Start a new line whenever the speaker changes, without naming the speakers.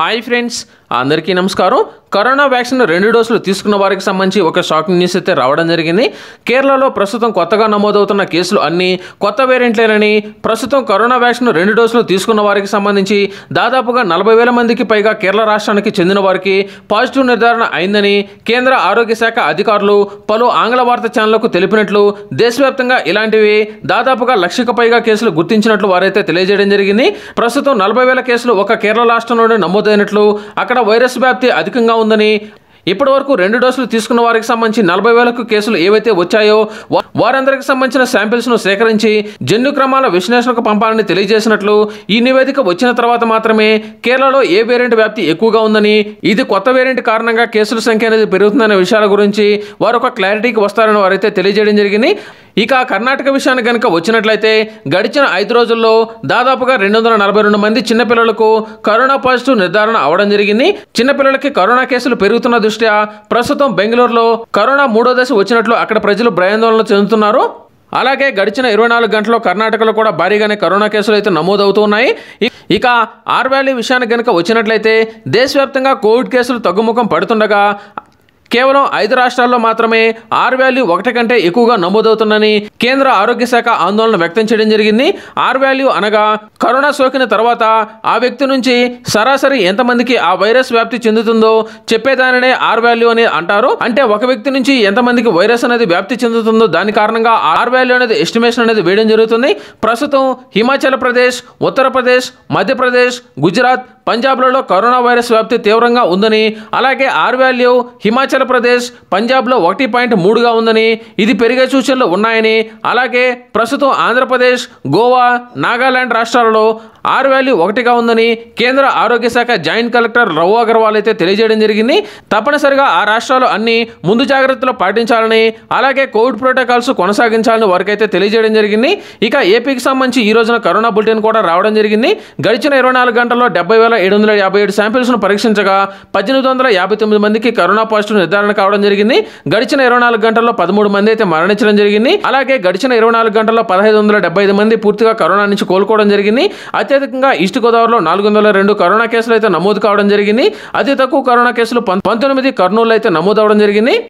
Hi friends అందరికీ నమస్కారం. Corona vaccine రెండు డోసులు తీసుకున్న వారికి సంబంధించి ఒక షాకింగ్ న్యూస్ అయితే రావడం జరిగింది. కేరళలో ప్రస్తుతం కొత్తగా నమోదవుతున్న కేసులు అన్ని కొత్త వేరియంట్లేనని ప్రస్తుతం కరోనా వ్యాక్సిన్ రెండు డోసులు తీసుకున్న వారికి సంబంధించి దాదాపుగా నలభై వేల మందికి పైగా కేరళ రాష్ట్రానికి చెందిన వారికి పాజిటివ్ నిర్ధారణ అయిందని కేంద్ర ఆరోగ్య శాఖ అధికారులు పలు ఆంగ్ల వార్తా ఛానళ్ళకు తెలిపినట్లు దేశవ్యాప్తంగా ఇలాంటివి దాదాపుగా లక్షకు పైగా కేసులు గుర్తించినట్లు వారైతే తెలియజేయడం జరిగింది. ప్రస్తుతం నలభై వేల కేసులు ఒక కేరళ రాష్ట్రంలోనే నమోదైనట్లు అక్కడ వైరస్ వ్యాప్తి అధికంగా ఉందని ఇప్పటి వరకు రెండు డోసులు తీసుకున్న వారికి సంబంధించి నలభై వేలకు కేసులు ఏవైతే వచ్చాయో వారందరికి సంబంధించిన శాంపిల్స్ను సేకరించి జన్యు క్రమాల విశ్లేషణకు పంపాలని తెలియజేసినట్లు ఈ నివేదిక వచ్చిన తర్వాత మాత్రమే కేరళలో ఏ వేరియంట్ వ్యాప్తి ఎక్కువగా ఉందని ఇది కొత్త వేరియంట్ కారణంగా కేసుల సంఖ్య అనేది పెరుగుతుందనే విషయాల గురించి వారు ఒక క్లారిటీకి వస్తారని వారైతే తెలియజేయడం జరిగింది. ఇక కర్ణాటక విషయానికి కనుక వచ్చినట్లయితే గడిచిన ఐదు రోజుల్లో దాదాపుగా రెండు వందల నలభై రెండు మంది చిన్నపిల్లలకు కరోనా పాజిటివ్ నిర్ధారణ అవడం జరిగింది. చిన్నపిల్లలకి కరోనా కేసులు పెరుగుతున్న దృష్ట్యా ప్రస్తుతం బెంగళూరులో కరోనా మూడో దశ వచ్చినట్లు అక్కడ ప్రజలు భయాందోళన చెందుతున్నారు. అలాగే గడిచిన ఇరవై నాలుగు గంటల్లో కర్ణాటకలో కూడా భారీగానే కరోనా కేసులు అయితే నమోదవుతున్నాయి ఇక ఆర్ వ్యాలీ విషయానికి కనుక వచ్చినట్లయితే దేశవ్యాప్తంగా కోవిడ్ కేసులు తగ్గుముఖం పడుతుండగా కేవలం ఐదు రాష్ట్రాల్లో మాత్రమే ఆర్ వాల్యూ ఒకటి కంటే ఎక్కువగా నమోదవుతుందని కేంద్ర ఆరోగ్య శాఖ ఆందోళన వ్యక్తం చేయడం జరిగింది. ఆర్ వాల్యూ అనగా కరోనా సోకిన తర్వాత ఆ వ్యక్తి నుంచి సరాసరి ఎంతమందికి ఆ వైరస్ వ్యాప్తి చెందుతుందో చెప్పేదానినే ఆర్ వాల్యూ అని అంటారు. అంటే ఒక వ్యక్తి నుంచి ఎంతమందికి వైరస్ అనేది వ్యాప్తి చెందుతుందో దాని కారణంగా ఆర్ వాల్యూ అనేది ఎస్టిమేషన్ అనేది వేయడం జరుగుతుంది. ప్రస్తుతం హిమాచల్ ప్రదేశ్ ఉత్తరప్రదేశ్ మధ్యప్రదేశ్ గుజరాత్ పంజాబ్లలో కరోనా వైరస్ వ్యాప్తి తీవ్రంగా ఉందని అలాగే ఆర్ వాల్యూ హిమాచల్ ప్రదేశ్ పంజాబ్లో ఒకటి పాయింట్ మూడుగా ఉందని ఇది పెరిగే సూచనలు ఉన్నాయని అలాగే ప్రస్తుతం ఆంధ్రప్రదేశ్ గోవా నాగాలాండ్ రాష్ట్రాలలో ఆర్ వాల్యూ ఒకటిగా ఉందని కేంద్ర ఆరోగ్య శాఖ జాయింట్ కలెక్టర్ రఘు అగర్వాల్ అయితే తెలియజేయడం జరిగింది. తప్పనిసరిగా ఆ రాష్ట్రాలు అన్ని ముందు జాగ్రత్తలు పాటించాలని అలాగే కోవిడ్ ప్రోటోకాల్స్ కొనసాగించాలని వారికైతే తెలియజేయడం జరిగింది. ఇక ఏపీకి సంబంధించి ఈ రోజున కరోనా బులెటిన్ కూడా రావడం జరిగింది. గడిచిన ఇరవై నాలుగు గంటల్లో డెబ్బై వేల ఏడు వందల యాభై ఏడు శాంపిల్స్ను పరీక్షించగా పద్దెనిమిది వందల యాభై తొమ్మిది మందికి కరోనా పాజిటివ్ నిర్ధారణ కావడం జరిగింది. గడిచిన ఇరవై నాలుగు గంటల్లో పదమూడు మంది అయితే మరణించడం జరిగింది. అలాగే గడిచిన ఇరవై నాలుగు గంటల్లో పదహైదు వందల డెబ్బై ఐదు మంది పూర్తిగా కరోనా నుంచి కోలుకోవడం జరిగింది. అత్యధికంగా ఈస్ట్ గోదావరిలో నాలుగు వందల రెండు కరోనా కేసులు అయితే నమోదు కావడం జరిగింది. అతి తక్కువ కరోనా కేసులు పం- పంతొమ్మిది కర్నూలు అయితే నమోదు అవడం జరిగింది.